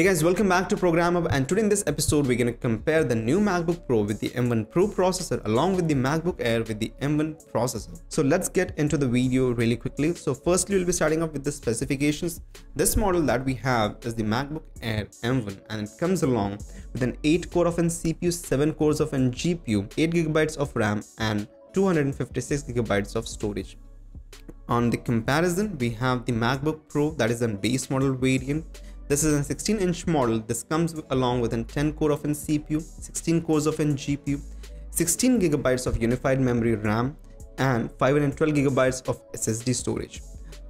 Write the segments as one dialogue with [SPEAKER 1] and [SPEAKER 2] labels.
[SPEAKER 1] Hey guys, welcome back to Program Hub and today in this episode we're going to compare the new MacBook Pro with the M1 Pro processor along with the MacBook Air with the M1 processor. So let's get into the video really quickly. So firstly we'll be starting off with the specifications. This model that we have is the MacBook Air M1 and it comes along with an 8 core of an CPU, 7 cores of an GPU, 8 gigabytes of RAM and 256 gigabytes of storage. On the comparison, we have the MacBook Pro that is a base model variant this is a 16 inch model. This comes along with a 10 core of an CPU, 16 cores of an GPU, 16 gigabytes of unified memory RAM, and 512 gigabytes of SSD storage.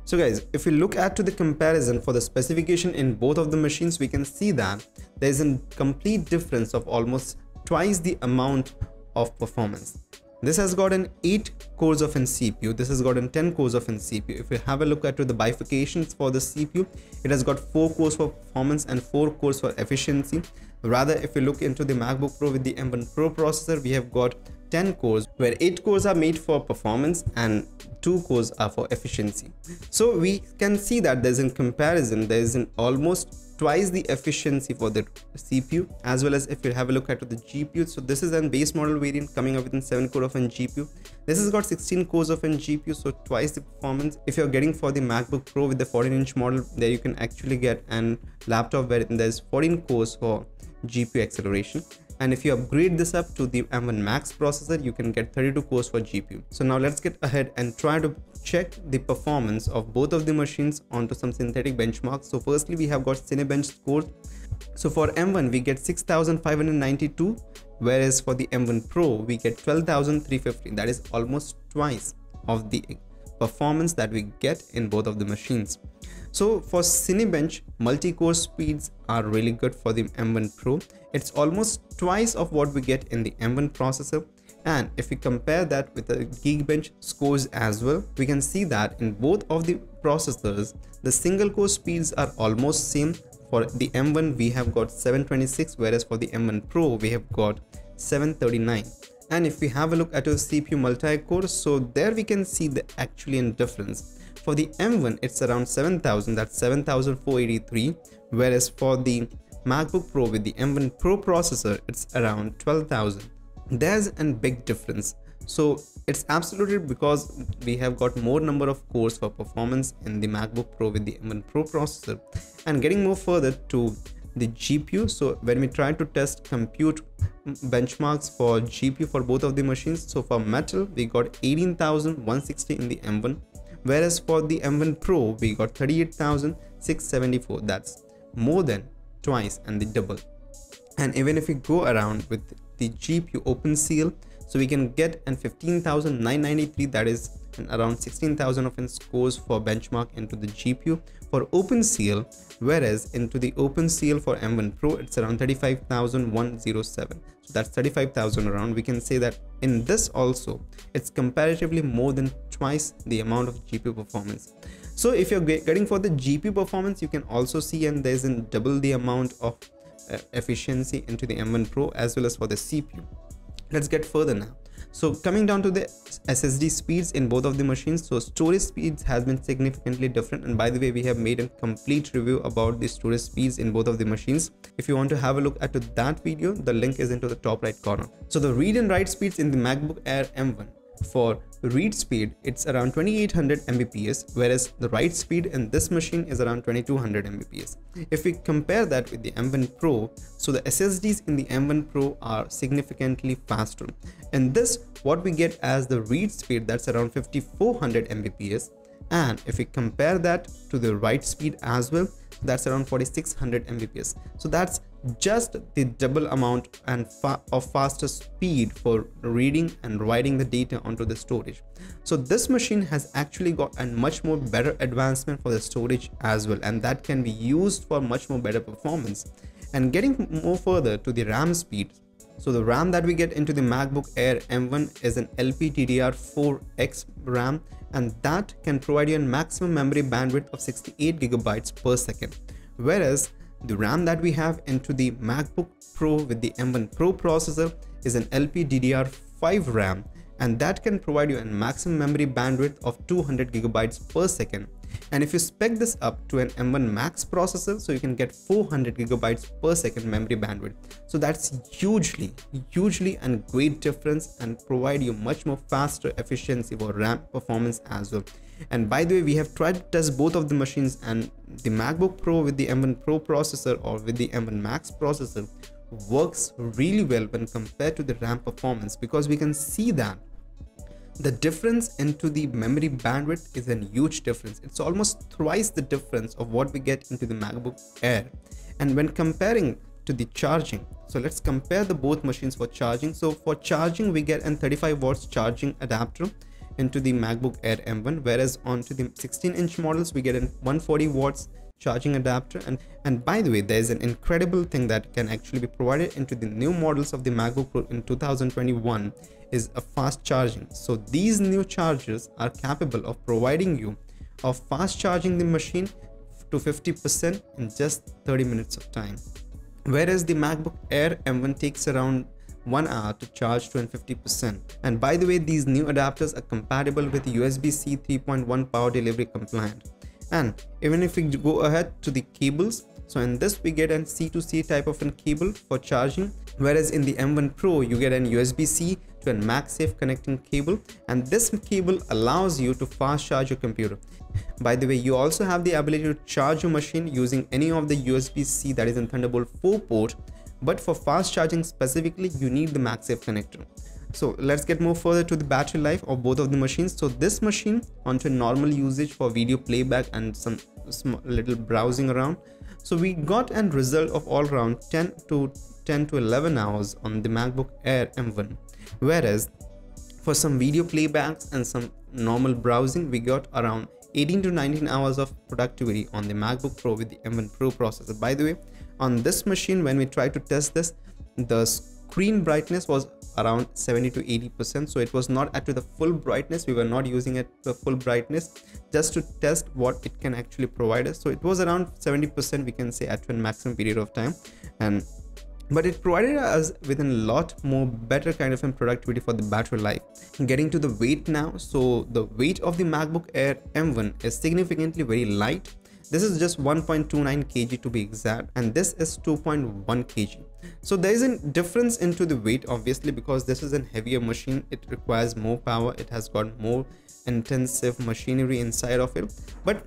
[SPEAKER 1] So guys, if we look at to the comparison for the specification in both of the machines, we can see that there is a complete difference of almost twice the amount of performance. This has got an 8 cores of an CPU. This has got an 10 cores of an CPU. If you have a look at the bifurcations for the CPU, it has got 4 cores for performance and 4 cores for efficiency. Rather, if you look into the MacBook Pro with the M1 Pro processor, we have got 10 cores where 8 cores are made for performance and 2 cores are for efficiency. So we can see that there's in comparison, there's an almost twice the efficiency for the CPU as well as if you have a look at the GPU. So this is a base model variant coming up within 7 core of an GPU. This has got 16 cores of an GPU so twice the performance. If you're getting for the MacBook Pro with the 14 inch model there you can actually get an laptop where there's 14 cores for GPU acceleration and if you upgrade this up to the M1 Max processor you can get 32 cores for GPU. So now let's get ahead and try to check the performance of both of the machines onto some synthetic benchmarks. So firstly we have got Cinebench scores. So for M1 we get 6592 whereas for the M1 Pro we get 12350 that is almost twice of the performance that we get in both of the machines. So for Cinebench, multi-core speeds are really good for the M1 Pro. It's almost twice of what we get in the M1 processor. And if we compare that with the Geekbench scores as well, we can see that in both of the processors, the single core speeds are almost same. For the M1, we have got 726, whereas for the M1 Pro, we have got 739 and if we have a look at a CPU multi-core so there we can see the actually difference for the M1, it's around 7000, that's 7483, whereas for the MacBook Pro with the M1 Pro processor, it's around 12000. There's a big difference. So it's absolutely because we have got more number of cores for performance in the MacBook Pro with the M1 Pro processor. And getting more further to the GPU, so when we try to test compute benchmarks for GPU for both of the machines, so for Metal, we got 18160 in the M1 whereas for the M1 Pro we got 38,674 that's more than twice and the double and even if we go around with the GPU OpenCL so we can get an 15,993 that is around 16,000 of scores for benchmark into the GPU for OpenCL whereas into the OpenCL for M1 Pro it's around 35,107 so that's 35,000 around. We can say that in this also it's comparatively more than twice the amount of GPU performance. So if you're getting for the GPU performance you can also see and there's in double the amount of Uh, efficiency into the M1 Pro as well as for the CPU let's get further now. So coming down to the ssd speeds in both of the machines so storage speeds has been significantly different. And by the way we have made a complete review about the storage speeds in both of the machines. If you want to have a look at that video the link is into the top right corner. So the read and write speeds in the macbook air m1 for read speed it's around 2800 mbps whereas the write speed in this machine is around 2200 mbps. If we compare that with the m1 pro so the ssds in the m1 pro are significantly faster. In this what we get as the read speed that's around 5400 mbps. And if we compare that to the write speed as well that's around 4600 mbps. So that's just the double amount and fa of faster speed for reading and writing the data onto the storage. So this machine has actually got a much more better advancement for the storage as well and that can be used for much more better performance. And getting more further to the ram speed so the ram that we get into the macbook air m1 is an lpddr4x ram and that can provide you a maximum memory bandwidth of 68 gigabytes per second. Whereas the RAM that we have into the MacBook Pro with the M1 Pro processor is an LPDDR5 RAM and that can provide you a maximum memory bandwidth of 200 gigabytes per second and if you spec this up to an M1 Max processor so you can get 400 gigabytes per second memory bandwidth. So that's hugely hugely and great difference and provide you much more faster efficiency for RAM performance as well. And by the way we have tried to test both of the machines and the MacBook Pro with the M1 Pro processor or with the M1 Max processor works really well when compared to the RAM performance because we can see that the difference into the memory bandwidth is a huge difference. It's almost thrice the difference of what we get into the MacBook Air. And when comparing to the charging, so let's compare the both machines for charging. So for charging, we get an 35 watts charging adapter into the MacBook Air M1, whereas onto the 16 inch models, we get an 140 watts charging adapter and and by the way there is an incredible thing that can actually be provided into the new models of the macbook pro in 2021 is a fast charging. So these new chargers are capable of providing you of fast charging the machine to 50% in just 30 minutes of time. Whereas the macbook air m1 takes around one hour to charge to 50% and by the way these new adapters are compatible with usb-c 3.1 power delivery compliant. And even if we go ahead to the cables so in this we get an c2c type of a cable for charging whereas in the m1 pro you get an usb-c to a MagSafe connecting cable and this cable allows you to fast charge your computer. By the way, you also have the ability to charge your machine using any of the USB-C that is in Thunderbolt 4 port but for fast charging specifically you need the MagSafe connector so let's get more further to the battery life of both of the machines so this machine onto normal usage for video playback and some little browsing around so we got an result of all around 10 to 10 to 11 hours on the macbook air m1 whereas for some video playbacks and some normal browsing we got around 18 to 19 hours of productivity on the macbook pro with the m1 pro processor. By the way on this machine when we try to test this the screen brightness was around 70 to 80 percent. So it was not at the full brightness. We were not using it the full brightness just to test what it can actually provide us. So it was around 70 percent we can say at one maximum period of time. And but it provided us with a lot more better kind of productivity for the battery life. Getting to the weight now so the weight of the macbook air m1 is significantly very light this is just 1.29 kg to be exact and this is 2.1 kg. So there is a difference into the weight obviously because this is a heavier machine. It requires more power. It has got more intensive machinery inside of it. But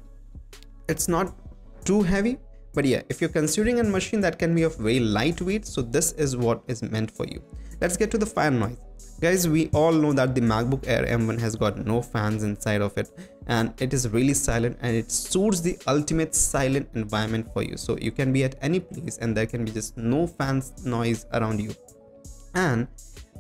[SPEAKER 1] it's not too heavy. But yeah if you're considering a machine that can be of very lightweight so this is what is meant for you. Let's get to the fan noise guys we all know that the macbook air m1 has got no fans inside of it and it is really silent and it suits the ultimate silent environment for you. So you can be at any place and there can be just no fans noise around you. And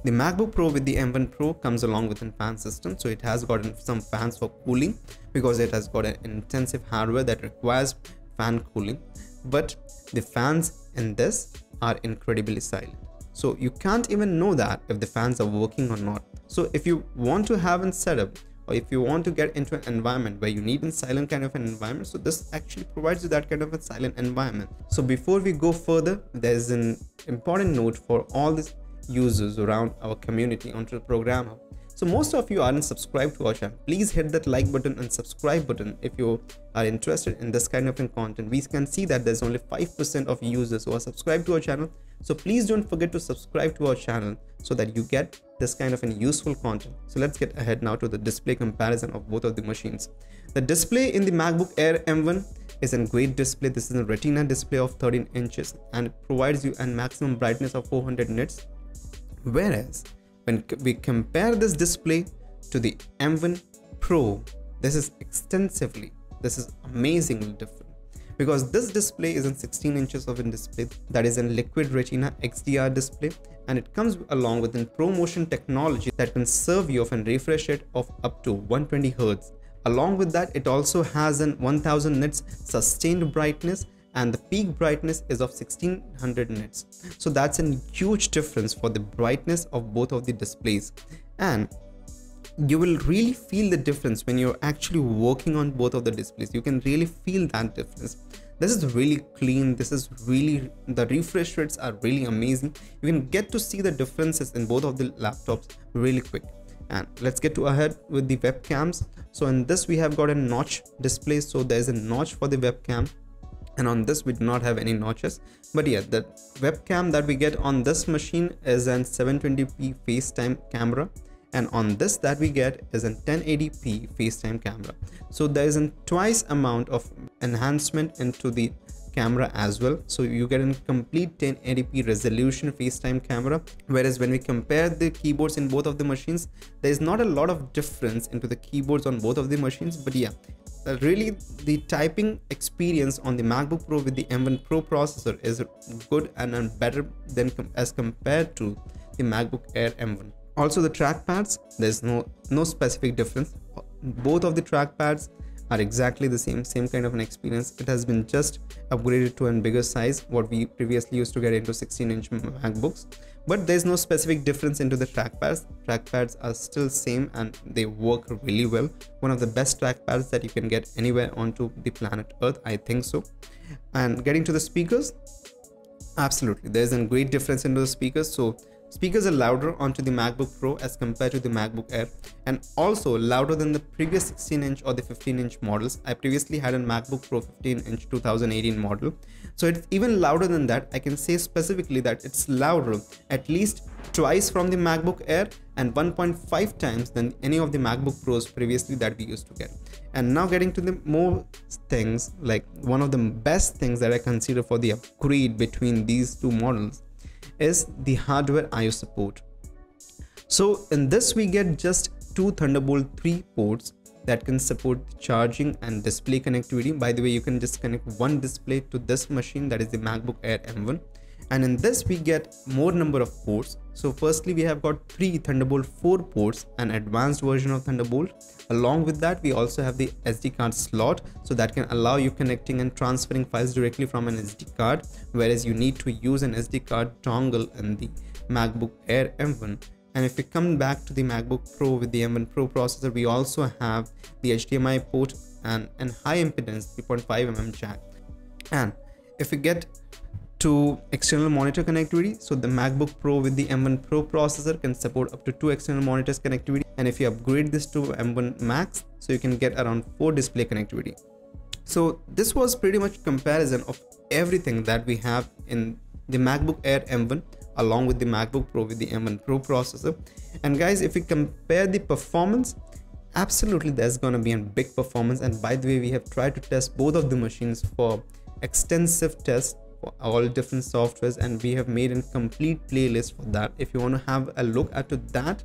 [SPEAKER 1] the macbook pro with the m1 pro comes along with a fan system so it has got some fans for cooling because it has got an intensive hardware that requires fan cooling. But the fans in this are incredibly silent so you can't even know that if the fans are working or not. So if you want to have a setup or if you want to get into an environment where you need a silent kind of an environment so this actually provides you that kind of a silent environment. So before we go further there's an important note for all the users around our community onto the Program Hub so most of you aren't subscribed to our channel. Please hit that like button and subscribe button if you are interested in this kind of content. We can see that there's only 5% of users who are subscribed to our channel. So please don't forget to subscribe to our channel so that you get this kind of an useful content. So let's get ahead now to the display comparison of both of the machines. The display in the macbook air m1 is a great display. This is a retina display of 13 inches and it provides you a maximum brightness of 400 nits. Whereas when we compare this display to the M1 Pro, this is extensively, this is amazingly different because this display is in 16 inches of display that is a liquid retina XDR display and it comes along with a ProMotion technology that can serve you of a refresh rate of up to 120 Hz. Along with that, it also has an 1000 nits sustained brightness and the peak brightness is of 1600 nits. So that's a huge difference for the brightness of both of the displays. And you will really feel the difference when you're actually working on both of the displays. You can really feel that difference. This is really clean. This is really the refresh rates are really amazing. You can get to see the differences in both of the laptops really quick. And let's get to ahead with the webcams. So in this we have got a notch display. So there's a notch for the webcam and on this we do not have any notches. But yeah the webcam that we get on this machine is an 720p facetime camera. And on this that we get is an 1080p facetime camera. So there is a twice amount of enhancement into the camera as well. So you get a complete 1080p resolution facetime camera. Whereas when we compare the keyboards in both of the machines there is not a lot of difference into the keyboards on both of the machines. But yeah really the typing experience on the macbook pro with the m1 pro processor is good and better than as compared to the macbook air m1 also the trackpads there's no no specific difference. Both of the trackpads are exactly the same same kind of an experience. It has been just upgraded to a bigger size what we previously used to get into 16 inch macbooks but there's no specific difference into the trackpads trackpads are still same and they work really well. One of the best trackpads that you can get anywhere onto the planet earth i think so. And getting to the speakers absolutely. There's a great difference into the speakers so Speakers are louder onto the MacBook Pro as compared to the MacBook Air and also louder than the previous 16 inch or the 15 inch models. I previously had a MacBook Pro 15 inch 2018 model. So it's even louder than that. I can say specifically that it's louder at least twice from the MacBook Air and 1.5 times than any of the MacBook Pros previously that we used to get. And now getting to the more things like one of the best things that I consider for the upgrade between these two models is the hardware IO support. So in this we get just two Thunderbolt 3 ports that can support charging and display connectivity. By the way, you can just connect one display to this machine that is the MacBook Air M1 and in this we get more number of ports. So firstly we have got three thunderbolt 4 ports an advanced version of thunderbolt. Along with that we also have the sd card slot. So that can allow you connecting and transferring files directly from an sd card whereas you need to use an sd card dongle in the macbook air m1 and if we come back to the macbook pro with the m1 pro processor we also have the hdmi port and an high impedance 3.5 mm jack. And if we get to external monitor connectivity. So the MacBook Pro with the M1 Pro processor can support up to two external monitors connectivity. And if you upgrade this to M1 Max, so you can get around four display connectivity. So this was pretty much comparison of everything that we have in the MacBook Air M1 along with the MacBook Pro with the M1 Pro processor. And guys, if we compare the performance, absolutely there's gonna be a big performance. And by the way, we have tried to test both of the machines for extensive tests all different softwares and we have made a complete playlist for that. If you want to have a look at that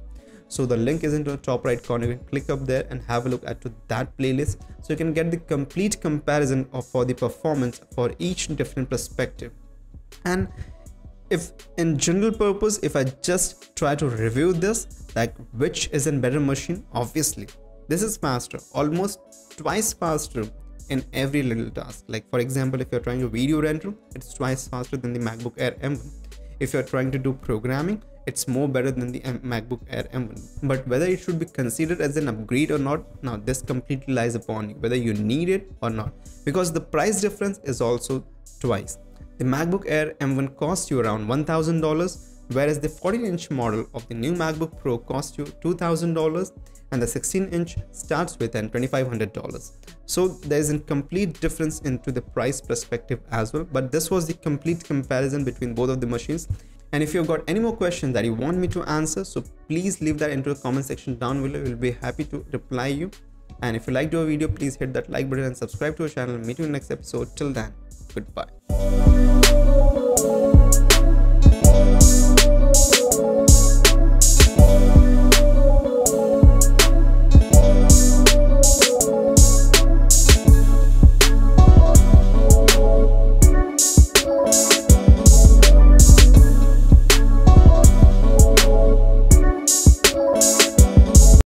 [SPEAKER 1] so the link is in the top right corner. Click up there and have a look at that playlist so you can get the complete comparison of for the performance for each different perspective. And if in general purpose if i just try to review this like which is a better machine? Obviously. This is faster almost twice faster in every little task. Like for example, if you're trying to video render, it's twice faster than the MacBook Air M1. If you're trying to do programming, it's more better than the MacBook Air M1. But whether it should be considered as an upgrade or not, now this completely lies upon you, whether you need it or not. Because the price difference is also twice. The MacBook Air M1 costs you around $1,000 whereas the 14 inch model of the new MacBook Pro costs you $2,000 and the 16 inch starts with an $2,500. So there's a complete difference into the price perspective as well. But this was the complete comparison between both of the machines. And if you've got any more questions that you want me to answer, so please leave that into the comment section down below. We'll be happy to reply you. And if you liked our video, please hit that like button and subscribe to our channel. Meet you in the next episode. Till then, goodbye.